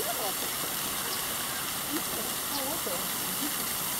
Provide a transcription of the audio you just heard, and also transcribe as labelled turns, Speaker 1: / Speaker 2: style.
Speaker 1: Вот он.